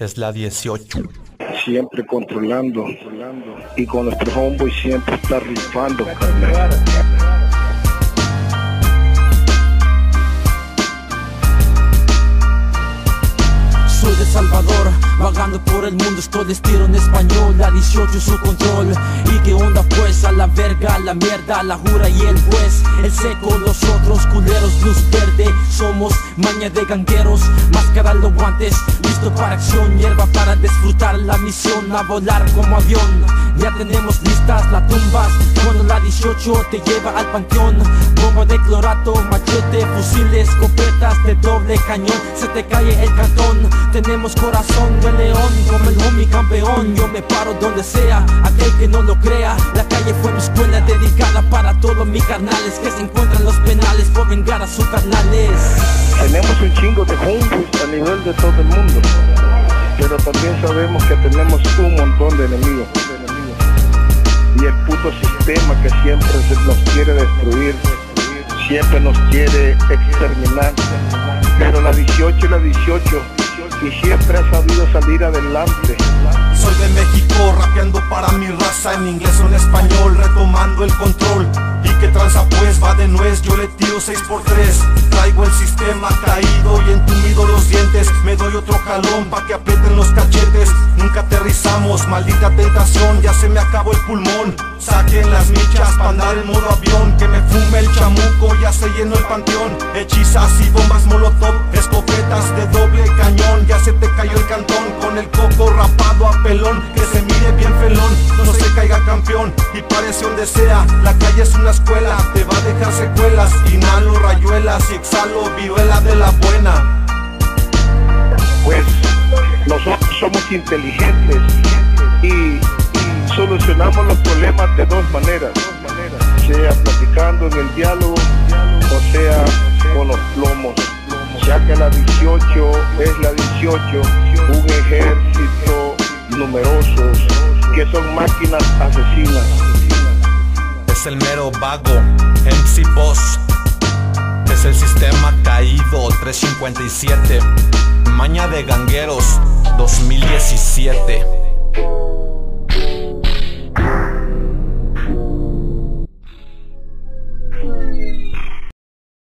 es la 18. Siempre controlando, y con nuestro homeboy siempre está rifando, carnal. Soy de Salvador, vagando por el mundo, estoy de estilo en español, la 18 su control. ¿Y qué onda la verga, la mierda, la jura y el juez. El seco, los otros culeros, luz verde. Somos maña de gangueros, máscara los guantes, listo para acción, hierba para disfrutar la misión, a volar como avión. Ya tenemos listas las tumbas, cuando la 18 te lleva al panteón. Bomba de clorato, machete, fusiles, escopetas de doble cañón, se te cae el cantón. Tenemos corazón de león, como el homie campeón. Yo me paro donde sea, aquel que no lo crea. Calle fue mi escuela dedicada para todos mis carnales que se encuentran los penales por vengar a sus carnales. Tenemos un chingo de homeboys a nivel de todo el mundo, pero también sabemos que tenemos un montón de enemigos. Y el puto sistema que siempre nos quiere destruir, siempre nos quiere exterminar. Pero la 18 y la 18 y siempre ha sabido salir adelante. Soy de México, rapeando para mi raza en inglés o en español, retomando el control. Y que tranza pues va de nuez, yo le tiro 6x3. Traigo el sistema caído y entumido los dientes. Me doy otro jalón pa' que aprieten los cachetes. Nunca aterrizamos, maldita tentación, ya se me acabó el pulmón. Saquen las michas pa' andar modo avión. Que me fume el chamuco, ya se llenó el panteón. Hechizas y bombas molotov, escopetas de doble cañón. Ya se te cayó el cantón con el coco Que se mire bien felón, no se caiga campeón. Y parece donde sea, la calle es una escuela. Te va a dejar secuelas, inhalo rayuelas y exhalo viruela de la buena. Pues nosotros somos inteligentes y solucionamos los problemas de dos maneras, sea platicando en el diálogo o sea con los plomos, ya que la 18 es la 18, un numerosos que son máquinas asesinas. Es el mero vago, MC Boss. Es el sistema caído 357. Maña de gangueros 2017.